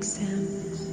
l'exemple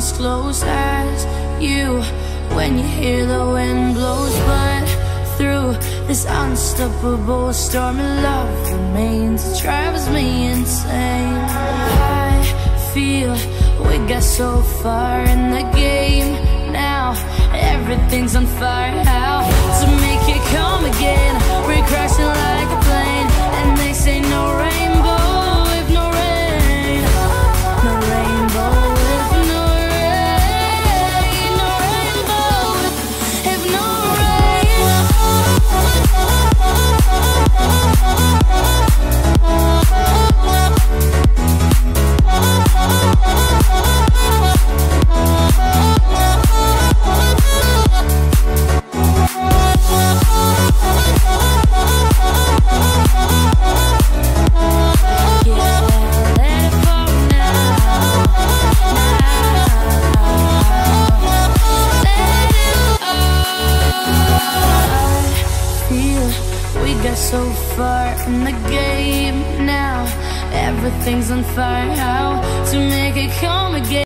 as close as you when you hear the wind blows. But through this unstoppable storm of love remains, it drives me insane. I feel we got so far in the game now. Everything's on fire. How to make it come again? We're crashing like a plane, and they say no rainbow